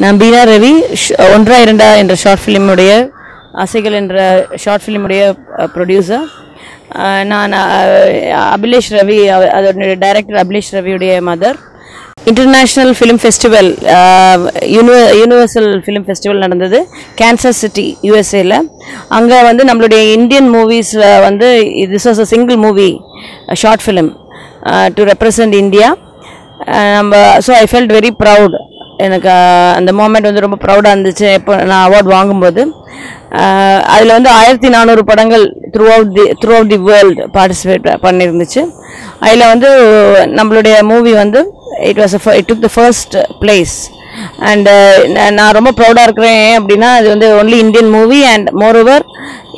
நான் பீனா ரவி ஒன்றா இரண்டா என்ற ஷார்ட் ஃபிலிமுடைய ஆசைகள் என்ற ஷார்ட் ஃபிலிமுடைய ப்ரொடியூசர் நான் அபிலேஷ் ரவி அவ- அதோட director Abilesh ரவியுடைய mother international film festival universal film festival நடந்தது கேன்சர் சிட்டி யூஎஸ்ஏல அங்கே வந்து நம்மளுடைய இந்தியன் மூவிஸில் வந்து this was a single movie short film to represent India நம்ம so I felt very proud எனக்கு அந்த மூமெண்ட் வந்து ரொம்ப ப்ரௌடாக இருந்துச்சு. எப்போ நான் அவார்ட் வாங்கும்போது. அதில் வந்து ஆயிரத்தி நானூறு படங்கள் throughout the throughout the world participate பண்ணியிருந்துச்சு அதில் வந்து நம்மளுடைய மூவி வந்து it was it took the first place and நான் ரொம்ப ப்ரௌடாக இருக்கிறேன் ஏன் அப்படின்னா அது வந்து only Indian movie and moreover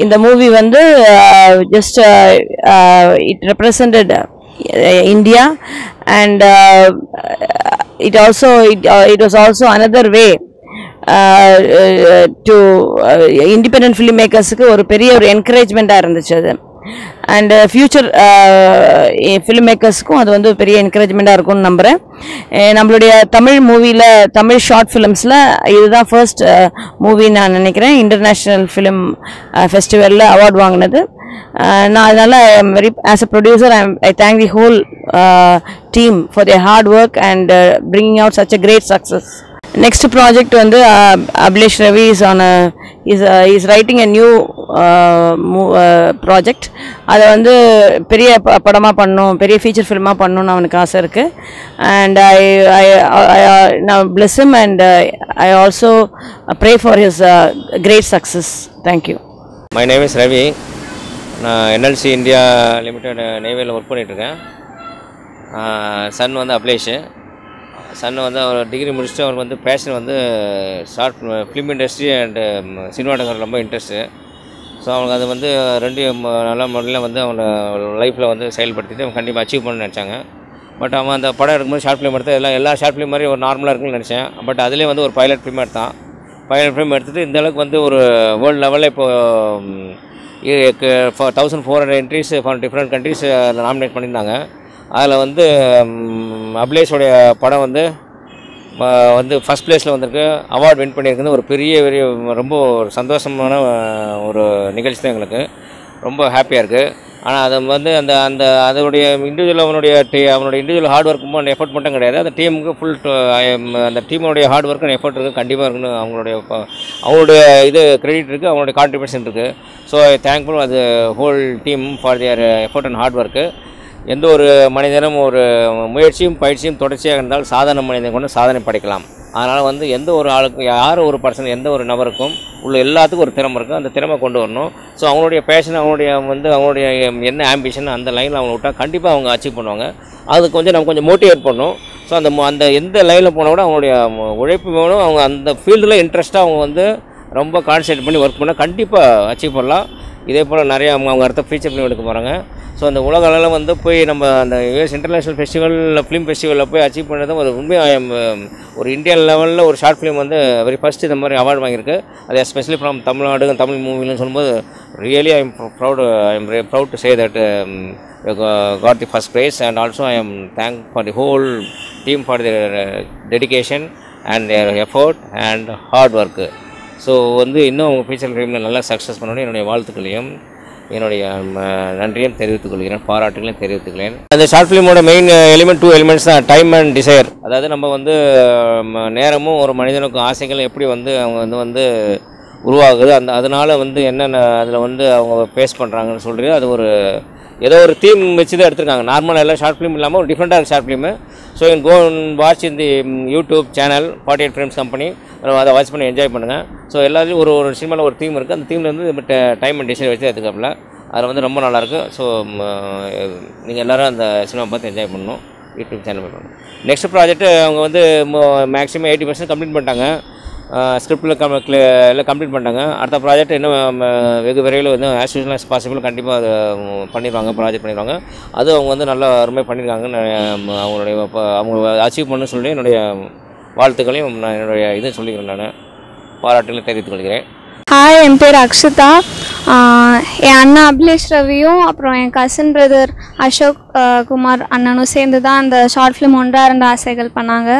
இந்த மூவி வந்து just it represented India. And it also it, it was also another way to independent film மேக்கர்ஸுக்கு ஒரு பெரிய ஒரு என்கரேஜ்மெண்ட்டாக இருந்துச்சு அது அண்டு ஃப்யூச்சர் ஃபிலிம் மேக்கர்ஸ்க்கும் அது வந்து பெரிய என்கரேஜ்மெண்ட்டாக இருக்கும்னு நம்புகிறேன் eh, நம்மளுடைய தமிழ் மூவியில் தமிழ் ஷார்ட் ஃபிலிம்ஸில் இதுதான் ஃபர்ஸ்ட் uh, மூவி நான் நினைக்கிறேன். இன்டர்நேஷ்னல் ஃபிலிம் ஃபெஸ்டிவலில் அவார்ட் வாங்கினது. நான் அதனால் I am very as a producer I I thank the whole team for their hard work and bringing out such next project வந்து Abhilash Ravi is on is is writing a new project அதை வந்து பெரிய ப- பண்ணும் பண்ணணும் பெரிய feature ஃபிலிமாக பண்ணணும்னு அவனுக்கு ஆசை இருக்குது அண்ட் ஐ ஐ நான் bless and I also pray for his great success thank you my name is Ravi நான் என்எல்சி இந்தியா லிமிடெட் நெய்வேலியில் ஒர்க் பண்ணிகிட்ருக்கேன் சன் வந்து அப்ளேஷு சன் வந்து அவர் டிகிரி முடிச்சுட்டு அவருக்கு வந்து பேஷன் வந்து short film industry and cinematographer ரொம்ப இன்ட்ரெஸ்ட்டு ஸோ அவங்க அது வந்து ரெண்டையும் நல்ல முறையில் வந்து அவங்க லைஃப்பில் வந்து செயல்படுத்திட்டு அவங்க கண்டிப்பாக அச்சீவ் பண்ணணும்னு நினச்சாங்க. பட் அவன் அந்த படம் எடுக்கும்போது ஷார்ட் ஃபிலிம் எடுத்து எல்லாம் எல்லா ஷார்ட் ஃபிலிம் மாதிரி ஒரு நார்மலாக இருக்குன்னு நினச்சேன். பட் அதுலேயும் வந்து ஒரு பைலட் ஃபிலிம் எடுத்தான். பைலட் ஃபிலிம் எடுத்துகிட்டு இந்த அளவுக்கு வந்து ஒரு வேர்ல்டு லெவலில் இப்போது thousand four hundred entries for different countries nominate பண்ணியிருந்தாங்க. அதில் வந்து அபிலேஷோடைய படம் வந்து வந்து ஃபஸ்ட் பிளேஸில் வந்திருக்கு. அவார்ட் வின் பண்ணியிருக்குது ஒரு பெரிய பெரிய ரொம்ப ஒரு சந்தோஷமான ஒரு நிகழ்ச்சி தான் எங்களுக்கு. ரொம்ப ஹாப்பியாக இருக்குது ஆனால் அதை வந்து அந்த அந்த அதனுடைய இண்டிவிஜுவல் அவனுடைய டீ அவனுடைய இண்டிவிஜுவல் ஹார்ட் ஒர்க்கும் அந்த எஃபர்ட் மட்டும் கிடையாது. அந்த டீமுக்கு ஃபுல் அந்த டீமுடைய ஹார்ட் ஒர்க்கு எஃபர்ட் இருக்குது கண்டிப்பாக இருக்குன்னு அவங்களுடைய அவங்களுடைய இது கிரெடிட் இருக்குது அவங்களுடைய கான்ட்ரிபியூஷன் இருக்குது ஸோ ஐ தேங்க்ஃபுல் அது whole team for their effort and hard work எந்த ஒரு மனிதனும் ஒரு முயற்சியும் பயிற்சியும் தொடர்ச்சியாக இருந்தால் சாதாரண மனிதன் கொண்டு சாதனை படைக்கலாம். அதனால் வந்து எந்த ஒரு ஆளுக்கும் யார் ஒரு பர்சன் எந்த ஒரு நபருக்கும் உள்ள எல்லாத்துக்கும் ஒரு திறமை இருக்கும். அந்த திறமை கொண்டு வரணும். ஸோ அவங்களுடைய பேஷன் அவங்களுடைய வந்து அவங்களுடைய என்ன ஆம்பிஷன் அந்த லைனில் அவங்க விட்டால் கண்டிப்பாக அவங்க அச்சீவ் பண்ணுவாங்க. அது கொஞ்சம் நம்ம கொஞ்சம் மோட்டிவேட் பண்ணும் ஸோ அந்த அந்த எந்த லைனில் போனால் கூட அவங்களுடைய உழைப்பு வேணும். அவங்க அந்த ஃபீல்டில் இன்ட்ரெஸ்ட்டாக அவங்க வந்து ரொம்ப கான்சன்ட்ரேட் பண்ணி ஒர்க் பண்ணால் கண்டிப்பாக அச்சீவ் பண்ணலாம். இதே போல் நிறையா அவங்க அவங்க அடுத்த ஃபீச்சர் பண்ணி எடுக்க போகிறாங்க ஸோ அந்த உலக அளவில் வந்து போய் நம்ம அந்த யூஎஸ் இன்டர்நேஷ்னல் ஃபெஸ்டிவல் ஃபிலிம் ஃபெஸ்டிவலில் போய் அச்சீவ் பண்ணது ஒரு உண்மையாக ஒரு இந்தியன் லெவலில் ஒரு ஷார்ட் ஃபிலிம் வந்து வெரி ஃபஸ்ட் இந்த மாதிரி அவார்டு வாங்கியிருக்கு. அது எஸ்பெஷலி ஃப்ரம் தமிழ்நாடு தமிழ் மூவிலன்னு சொல்லும்போது really I am proud I am proud to say that got the first prize and also I am thank for the whole team for their dedication and their effort and hard work so வந்து இன்னும் அவங்க feature ஃபிலிமில் நல்லா success பண்ணணும். என்னுடைய வாழ்த்துக்களையும் என்னுடைய நன்றியும் தெரிவித்துக் கொள்கிறேன் பாராட்டுகளையும் தெரிவித்துக்கிறேன். அந்த ஷார்ட் ஃபிலிமோட மெயின் எலிமெண்ட் டூ எலிமெண்ட்ஸ் தான் டைம் அண்ட் டிசைர் அதாவது நம்ம வந்து நேரமும் ஒரு மனிதனுக்கும் ஆசைகளும் எப்படி வந்து அவங்க வந்து வந்து உருவாகுது அந்த அதனால வந்து என்னென்ன அதில் வந்து அவங்க ஃபேஸ் பண்ணுறாங்கன்னு சொல்கிறது அது ஒரு ஏதோ ஒரு தீம் வச்சு தான் எடுத்திருக்காங்க நார்மலாக எல்லாம் ஷார்ட் ஃபிலிம் இல்லாமல் ஒரு டிஃப்ரெண்ட்டாக ஷார்ட் ஃபிலிமு ஸோ என் கோ வாட்ச் இந்த YouTube channel forty eight frames company அதை வாட்ச் பண்ணி என்ஜாய் பண்ணுங்கள் ஸோ எல்லாத்துலேயும் ஒரு ஒரு சினிமாவில் ஒரு தீம் இருக்குது அந்த தீமில் வந்து டைம் அண்ட் டிசைன் வச்சு எடுத்துக்காப்புல அதில் வந்து ரொம்ப நல்லாயிருக்கு ஸோ um, நீங்கள் எல்லோரும் அந்த சினிமா பார்த்து என்ஜாய் பண்ணணும். யூடியூப் சேனல் பண்ணணும். நெக்ஸ்ட் ப்ராஜெக்ட் அவங்க வந்து மேக்ஸிமம் எயிட்டி பர்சன்ட் கம்ப்ளீட் பண்ணிட்டாங்க. ஸ்கிரிப்டில் கம் எல்லாம் கம்ப்ளீட் பண்ணிட்டாங்க. அடுத்த ப்ராஜெக்ட் இன்னும் வெகு விரைவில் வந்து ஆஸ் யூஸ்வல் ஆஸ் பாசிபிள் கண்டிப்பாக அதை பண்ணிடுவாங்க ப்ராஜெக்ட் பண்ணிடுவாங்க. அது அவங்க வந்து நல்லா அருமையாக பண்ணியிருக்காங்க அவங்களுடைய அவங்க அச்சீவ் பண்ண சொல்லி என்னுடைய வாழ்த்துக்களையும் நான் என்னுடைய இது சொல்லிக்கிறேன் நான். பாராட்டுகளையும் தெரிவித்துக் கொள்கிறேன். ஹாய் என் பேர் அக்ஷதா. என் அண்ணன் அபிலேஷ் ரவியும் அப்புறம் என் கசின் பிரதர் அசோக் குமார் அண்ணனும் சேர்ந்து தான் அந்த ஷார்ட் ஃபிலிம் ஒன்றா இருந்த ஆசைகள் பண்ணாங்க.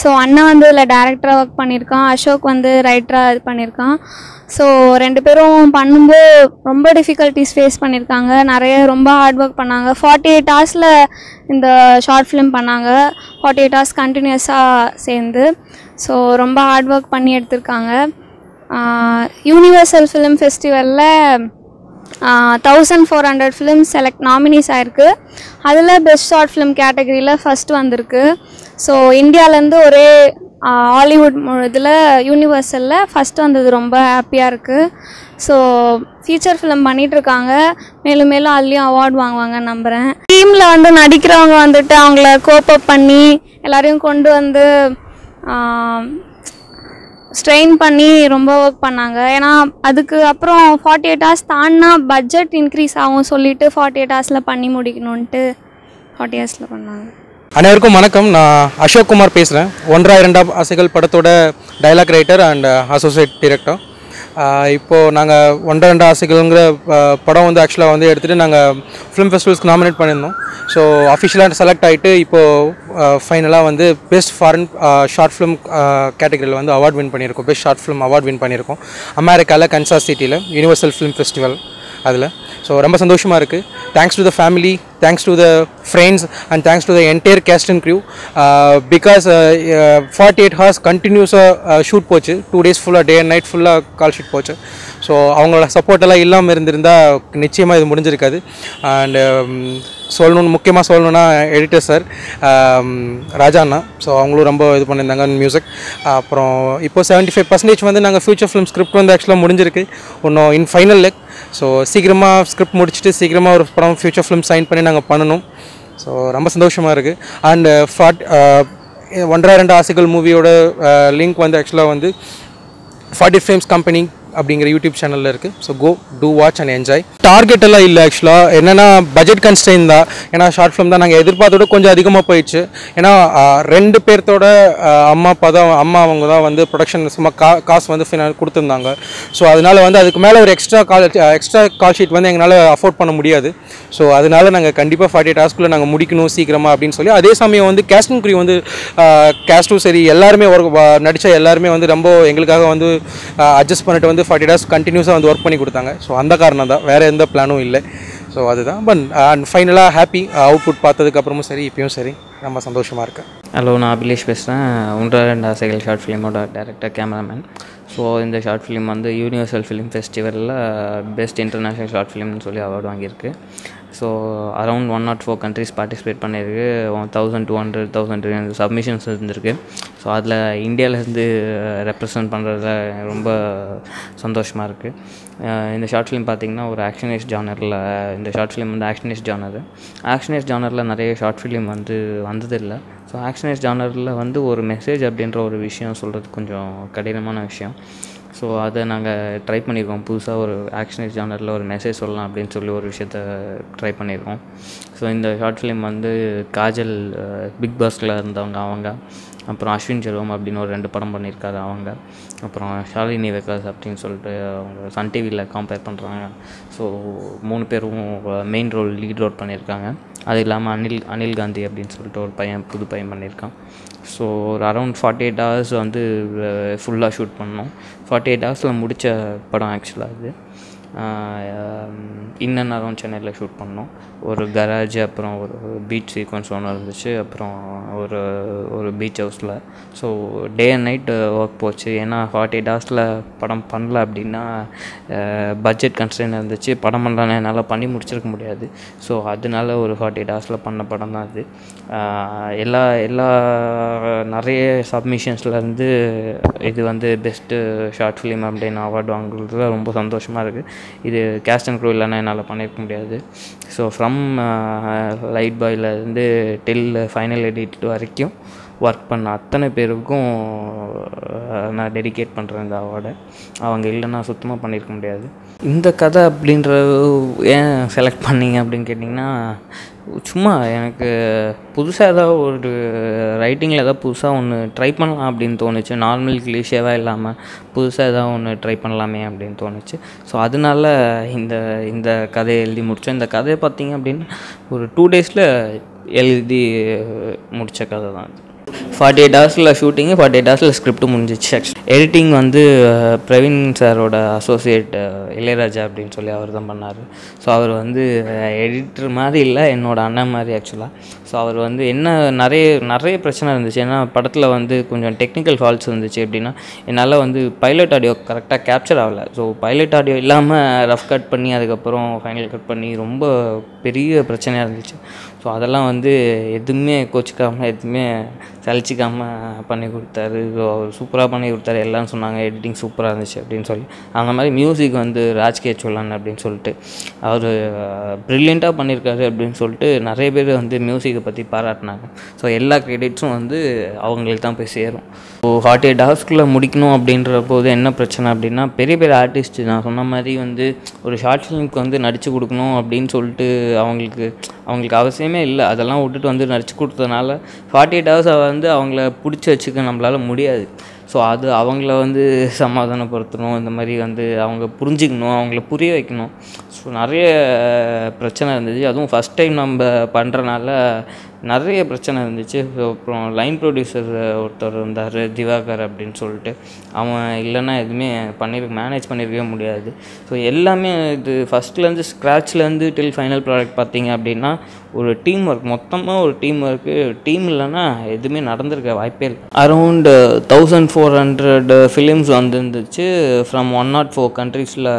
ஸோ அண்ணன் வந்து இதில் டேரக்டராக ஒர்க் பண்ணியிருக்கான் அசோக் வந்து ரைட்டராக இது பண்ணியிருக்கான். ஸோ ரெண்டு பேரும் பண்ணும்போது ரொம்ப டிஃபிகல்ட்டிஸ் ஃபேஸ் பண்ணியிருக்காங்க. நிறைய ரொம்ப ஹார்ட் ஒர்க் பண்ணாங்க. ஃபார்ட்டி எயிட் ஹவர்ஸில் இந்த ஷார்ட் ஃபிலிம் பண்ணாங்க. ஃபார்ட்டி எயிட் ஹவர்ஸ் கண்டினியூஸாக சேர்ந்து. ஸோ ரொம்ப ஹார்ட் ஒர்க் பண்ணி எடுத்திருக்காங்க. Universal film ஃபெஸ்டிவலில் thousand four hundred film select nominees ஆயிருக்கு. அதில் பெஸ்ட் ஷார்ட் ஃபிலிம் கேட்டகரியில் ஃபஸ்ட் வந்திருக்கு. ஸோ இந்தியாவிலேருந்து ஒரே ஹாலிவுட் இதில் யூனிவர்சலில் ஃபஸ்ட் வந்தது ரொம்ப ஹாப்பியாக இருக்குது ஸோ ஃபீச்சர் ஃபிலிம் பண்ணிகிட்ருக்காங்க மேலும் மேலும் அதுலேயும் அவார்ட் வாங்குவாங்க நம்புகிறேன் டீமில் வந்து நடிக்கிறவங்க வந்துட்டு அவங்கள கோப்பப் பண்ணி எல்லாரையும் கொண்டு வந்து ஸ்ட்ரெயின் பண்ணி ரொம்ப ஒர்க் பண்ணாங்க. ஏன்னா அதுக்கு அப்புறம் ஃபார்ட்டி எயிட் ஹவர்ஸ் தாண்டினா பட்ஜெட் இன்க்ரீஸ் ஆகும் சொல்லிட்டு ஃபார்ட்டி எயிட் ஹவர்ஸில் பண்ணி முடிக்கணுன்ட்டு ஃபார்ட்டி ஹவர்ஸில் பண்ணாங்க. அனைவருக்கும் வணக்கம். நான் அசோக் குமார் பேசுகிறேன் ஒன்றா இரண்டா ஆசைகள் படத்தோட dialogue writer and associate director இப்போது நாங்கள் ஒன்றா ரெண்டு ஆசைகள்ங்கிற படம் வந்து ஆக்சுவலாக வந்து எடுத்துகிட்டு நாங்கள் ஃபிலிம் ஃபெஸ்டிவல்ஸ்க்கு நாமினேட் பண்ணியிருந்தோம் ஸோ அஃபிஷியலாக செலக்ட் ஆகிட்டு இப்போது ஃபைனலாக வந்து பெஸ்ட் ஃபாரின் ஷார்ட் ஃபிலிம் கேட்டகரியில் வந்து அவார்ட் வின் பண்ணியிருக்கோம். Best short film award win பண்ணியிருக்கோம். அமெரிக்காவில் கன்சாஸ் சிட்டியில் யூனிவர்சல் ஃபிலிம் ஃபெஸ்டிவல் அதில். ஸோ ரொம்ப சந்தோஷமாக இருக்குது thanks to the family thanks to the friends and thanks to the entire cast and crew because forty eight hours கண்டினியூஸாக shoot போச்சு. Two days ஃபுல்லாக டே அண்ட் நைட் ஃபுல்லாக call shoot போச்சு. So அவங்களோட சப்போர்ட் எல்லாம் இல்லாமல் இருந்திருந்தால் நிச்சயமாக இது முடிஞ்சிருக்காது. அண்டு um, சொல்லணும்னு முக்கியமாக சொல்லணும்னா எடிட்டர் சார் um, ராஜா அண்ணா. ஸோ அவங்களும் ரொம்ப இது பண்ணியிருந்தாங்க மியூசிக் அப்புறம் இப்போ செவன்ட்டி ஃபைவ் பர்சன்டேஜ் வந்து நாங்கள் ஃபியூச்சர் ஃபிலிம் ஸ்கிரிப்ட் வந்து ஆக்சுவலாக முடிஞ்சிருக்கு. இன்னும் இன் ஃபைனல் லெக் ஸோ சீக்கிரமாக ஸ்கிரிப்ட் முடிச்சுட்டு சீக்கிரமாக ஒரு படம் ஃபியூச்சர் ஃபிலிம் சைன் பண்ணி நாங்கள் பண்ணணும். ஸோ ரொம்ப சந்தோஷமாக இருக்குது அண்ட் ஃபார்ட் uh, uh, ஒன்றரை ரெண்டு ஆசைகள் மூவியோட லிங்க் uh, வந்து ஆக்சுவலாக வந்து ஃபார்ட்டி ஃப்ரேம்ஸ் கம்பெனி அப்படிங்கிற யூடியூப் சேனலில் இருக்குது so go to watch and enjoy target எல்லாம் இல்லை ஆக்சுவலாக என்னென்னா பட்ஜெட் கன்ஸ்டைன் தான். ஏன்னா ஷார்ட் ஃபிலிம் தான். நாங்கள் எதிர்பார்த்தோட கொஞ்சம் அதிகமாக போயிடுச்சு. ஏன்னா ரெண்டு பேர்த்தோட அம்மா அப்பா தான் அம்மா அவங்க தான் வந்து ப்ரொடக்ஷன் சும்மா கா காசு வந்து கொடுத்துருந்தாங்க. ஸோ அதனால் வந்து அதுக்கு மேலே ஒரு extra call extra call sheet வந்து எங்களால் அஃபோர்ட் பண்ண முடியாது. ஸோ அதனால் நாங்கள் கண்டிப்பாக ஃபார்ட்டி எயிட் ஹவர்ஸ்க்குள்ளே நாங்கள் முடிக்கணும் சீக்கிரமாக அப்படின்னு சொல்லி அதே சமயம் வந்து கேஸ்டிங் குரி வந்து கேஸ்டும் சரி எல்லாருமே ஒர்க் நடித்த எல்லாருமே வந்து ரொம்ப எங்களுக்காக வந்து அட்ஜஸ்ட் பண்ணிட்டு வந்து ஃபார்ட்டி டேஸ் கண்டினியூஸாக வந்து ஒர்க் பண்ணி கொடுத்தாங்க. ஸோ அந்த காரணம் தான் வேறு எந்த பிளானும் இல்லை. ஸோ அதுதான். பட் அண்ட் ஃபைனலாக ஹாப்பி அவுட்புட் பார்த்ததுக்கப்புறமும் சரி இப்பயும் சரி. ரொம்ப சந்தோஷமாக இருக்கேன் ஹலோ நான் அபிலேஷ் பேசுகிறேன் ஒன்றா ரெண்டு ஆசைகள் ஷார்ட் ஃபிலிமோட டேரக்டர் கேமராமேன் ஸோ இந்த ஷார்ட் ஃபிலிம் வந்து யூனிவர்சல் ஃபிலிம் ஃபெஸ்டிவலில் பெஸ்ட் இன்டர்நேஷ்னல் ஷார்ட் ஃபிலிம்னு சொல்லி அவார்டு வாங்கியிருக்கு. So around one nought four countries participate பண்ணியிருக்கு thousand two hundred thousand three hundred submissions இருந்திருக்கு. ஸோ அதில் இந்தியாவிலேருந்து ரெப்ரசன்ட் uh, பண்ணுறதுல ரொம்ப சந்தோஷமாக இருக்குது uh, இந்த ஷார்ட் ஃபிலிம் பார்த்திங்கன்னா ஒரு ஆக்ஷனிஸ் ஜானரில் இந்த ஷார்ட் ஃபிலிம் வந்து ஆக்ஷனிஸ் ஜானர் ஆக்ஷனைஸ் ஜானரில் நிறைய ஷார்ட் ஃபிலிம் வந்து வந்ததில்லை. ஸோ ஆக்ஷனிஸ் ஜானரில் வந்து ஒரு மெசேஜ் அப்படின்ற ஒரு விஷயம் சொல்கிறது கொஞ்சம் கடினமான விஷயம். ஸோ அதை நாங்கள் ட்ரை பண்ணியிருக்கோம் புதுசாக ஒரு ஆக்ஷனரி ஜானரில் ஒரு மெசேஜ் சொல்லலாம் அப்படின்னு சொல்லி ஒரு விஷயத்த ட்ரை பண்ணியிருக்கோம் ஸோ இந்த ஷார்ட் ஃபிலிம் வந்து காஜல் பிக் பாஸ்கில் இருந்தவங்க அவங்க. அப்புறம் அஸ்வின் செல்வம் அப்படின்னு ஒரு ரெண்டு படம் பண்ணியிருக்காரு அவங்க. அப்புறம் ஷாலினி வெக்காஸ் அப்படின்னு சொல்லிட்டு அவங்க சன் டிவியில் கம்பேர் பண்ணுறாங்க ஸோ மூணு பேரும் மெயின் ரோல் லீட் ரோல் பண்ணியிருக்காங்க. அது இல்லாமல் அனில் அனில் காந்தி அப்படின்னு சொல்லிட்டு ஒரு பையன் புது பையன் பண்ணியிருக்கான். ஸோ ஒரு அரௌண்ட் ஃபார்ட்டி எயிட் ஹவர்ஸ் வந்து ஃபுல்லாக ஷூட் பண்ணோம். ஃபார்ட்டி எயிட் ஹவர்ஸில் முடித்த படம் ஆக்சுவலாக அது. இன்னன் அரௌண்ட் சென்னையில் ஷூட் பண்ணோம். ஒரு கராஜ் அப்புறம் ஒரு பீச் சீக்வன்ஸ் ஒன்று இருந்துச்சு. அப்புறம் ஒரு ஒரு பீச் ஹவுஸில் so day and night work போச்சு. ஏன்னா ஃபார்ட்டி டேஸில் படம் பண்ணல அப்படின்னா பட்ஜெட் கன்ஸ்டன் இருந்துச்சு. படம் பண்ணலாம் என்னால் பண்ணி முடிச்சிருக்க முடியாது. ஸோ அதனால ஒரு ஃபார்ட்டி டேஸில் பண்ண படம் தான் அது. எல்லா எல்லா நிறைய சப்மிஷன்ஸ்லேருந்து இது வந்து பெஸ்ட்டு ஷார்ட் ஃபிலிம் அப்படின்னு அவார்டு வாங்குறதுல ரொம்ப சந்தோஷமாக இருக்குது இது கேஸ்ட் அண்ட் க்ரூ இல்லைன்னா என்னால் பண்ணியிருக்க முடியாது. ஸோ ஃப்ரம் லைட் பாய்லேருந்து டில் ஃபைனல் எடிட் வரைக்கும் ஒர்க் பண்ண அத்தனை பேருக்கும் நான் டெடிகேட் பண்ணுறேன் இந்த அவார்டை அவங்க இல்லைன்னா சுத்தமாக பண்ணியிருக்க முடியாது. இந்த கதை அப்படின்ற ஏன் செலக்ட் பண்ணீங்க அப்படின்னு கேட்டிங்கன்னா சும்மா எனக்கு புதுசாக ஏதாவது ஒரு ரைட்டிங்கில் ஏதாவது புதுசாக ஒன்று ட்ரை பண்ணலாம் அப்படின்னு தோணுச்சு. நார்மல் கிளீஷேவாக இல்லாமல் புதுசாக ஏதாவது ஒன்று ட்ரை பண்ணலாமே அப்படின்னு தோணுச்சு. ஸோ அதனால இந்த இந்த கதையை எழுதி முடித்தோம் இந்த கதையை பார்த்தீங்க அப்படின்னா ஒரு டூ டேஸில் எழுதி முடித்த கதை தான் ஃபார்ட்டி எயிட் ஹவர்ஸில் ஷூட்டிங்கு ஃபார்ட்டி எயிட் ஹவர்ஸில் ஸ்கிரிப்ட் முடிஞ்சிச்சு எடிட்டிங் வந்து பிரவீன் சாரோட அசோசியேட் இளையராஜா அப்படின்னு சொல்லி அவர் தான் பண்ணார். ஸோ அவர் வந்து எடிட்டர் மாதிரி இல்லை என்னோட அண்ணன் மாதிரி ஆக்சுவலாக ஸோ அவர் வந்து என்ன நிறைய நிறைய பிரச்சனை இருந்துச்சு. ஏன்னா படத்தில் வந்து கொஞ்சம் டெக்னிக்கல் ஃபால்ஸ் இருந்துச்சு எப்படின்னா என்னால் வந்து பைலட் ஆடியோ கரெக்டாக கேப்சர் ஆகலை. ஸோ பைலட் ஆடியோ இல்லாமல் ரஃப் கட் பண்ணி அதுக்கப்புறம் ஃபைனல் கட் பண்ணி ரொம்ப பெரிய பிரச்சனையாக இருந்துச்சு. ஸோ அதெல்லாம் வந்து எதுவுமே கோச்சிக்காமல் எதுவுமே சலிச்சிக்காமல் பண்ணி கொடுத்தாரு. ஸோ அவர் சூப்பராக பண்ணி கொடுத்தாரு. எல்லாம் சொன்னாங்க எடிட்டிங் சூப்பராக இருந்துச்சு அப்படின்னு சொல்லி. அந்த மாதிரி மியூசிக் வந்து ராஜ்கே சொல்லான் அப்படின்னு சொல்லிட்டு அவர் ப்ரில்லியண்ட்டாக பண்ணியிருக்காரு அப்படின்னு சொல்லிட்டு நிறைய பேர் வந்து மியூசிக் மியூசிக்கை பற்றி பாராட்டினாங்க. ஸோ எல்லா கிரெடிட்ஸும் வந்து அவங்களுக்கு தான் போய் சேரும். ஸோ ஃபார்ட்டி எயிட் ஹவர்ஸ்க்குள்ளே முடிக்கணும் அப்படின்ற போது என்ன பிரச்சனை அப்படின்னா பெரிய பெரிய ஆர்டிஸ்ட் நான் சொன்ன மாதிரி வந்து ஒரு ஷார்ட் ஃபிலிம்க்கு வந்து நடித்து கொடுக்கணும் அப்படின்னு சொல்லிட்டு அவங்களுக்கு அவங்களுக்கு அவசியமே இல்லை. அதெல்லாம் விட்டுட்டு வந்து நடிச்சு கொடுத்ததுனால ஃபார்ட்டி எயிட் ஹவர்ஸை வந்து அவங்கள பிடிச்சி வச்சுக்க நம்மளால் முடியாது. ஸோ அது அவங்கள வந்து சமாதானப்படுத்தணும். இந்த மாதிரி வந்து அவங்க புரிஞ்சுக்கணும் அவங்கள புரிய வைக்கணும். ஸோ நிறைய பிரச்சனை இருந்துச்சு அதுவும் ஃபஸ்ட் டைம் நம்ம பண்ணுறனால நிறைய பிரச்சனை இருந்துச்சு. அப்புறம் லைன் ப்ரொடியூசர் ஒருத்தர் இருந்தார் திவாகர் அப்படின்னு சொல்லிட்டு. அவன் இல்லைன்னா எதுவுமே பண்ணிருக்க மேனேஜ் பண்ணியிருக்கவே முடியாது. ஸோ எல்லாமே இது ஃபஸ்ட்லேருந்து ஸ்க்ராட்ச்லேருந்து டில் ஃபைனல் ப்ராடக்ட் பார்த்தீங்க அப்படின்னா ஒரு டீம் ஒர்க் மொத்தமாக ஒரு டீம் ஒர்க்கு டீம் இல்லைன்னா எதுவுமே நடந்திருக்க வாய்ப்பே இல்லை. Around thousand four hundred films வந்துருந்துச்சு. ஃப்ரம் ஒன் நாட் ஃபோர் கண்ட்ரீஸில்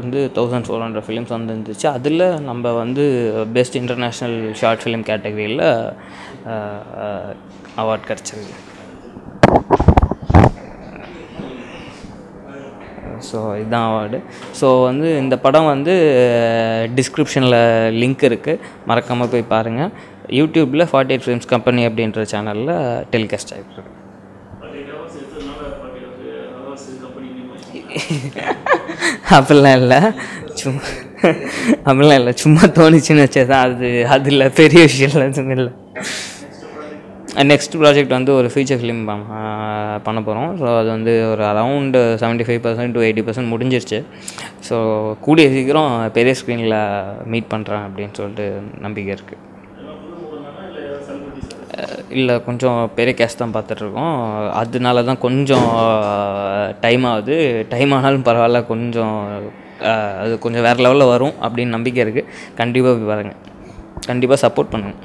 வந்து தௌசண்ட் ஃபோர் ஹண்ட்ரட் ஃபிலிம்ஸ் வந்துருந்துச்சு. அதில் நம்ம வந்து பெஸ்ட் இன்டர்நேஷ்னல் ஷார்ட் ஃபிலிம் கேட்டகரியில் அவார்ட் கிடச்சிருக்கு. ஸோ இதுதான் அவார்டு ஸோ வந்து இந்த படம் வந்து டிஸ்கிரிப்ஷனில் லிங்க் இருக்குது மறக்காமல் போய் பாருங்கள் யூடியூப்பில் ஃபார்ட்டி எயிட் ஃபிலிம்ஸ் கம்பெனி அப்படின்ற சேனலில் டெலிகாஸ்ட் ஆகிட்டு அப்படிலாம் இல்லை. சும்மா அப்படிலாம் இல்லை. சும்மா தோணுச்சுன்னு வச்சதான் அது அது இல்லை. பெரிய விஷயம் எதுவும் இல்லை. நெக்ஸ்ட் ப்ராஜெக்ட் வந்து ஒரு ஃபீச்சர் ஃபிலிம் பண்ண போகிறோம் ஸோ அது வந்து ஒரு around seventy five percent to eighty percent முடிஞ்சிருச்சு. ஸோ கூடிய சீக்கிரம் பெரிய ஸ்க்ரீனில் மீட் பண்ணுறேன் அப்படின்னு சொல்லிட்டு நம்பிக்கை இருக்குது இல்லை கொஞ்சம் பெரிய கேஸ் தான் பார்த்துட்ருக்கோம் அதனால தான் கொஞ்சம் டைம் ஆகுது. டைம் ஆனாலும் பரவாயில்ல. கொஞ்சம் அது கொஞ்சம் வேறு லெவலில் வரும் அப்படின்னு நம்பிக்கை இருக்குது கண்டிப்பாக போய் பாருங்கள் கண்டிப்பாக சப்போர்ட் பண்ணுங்கள்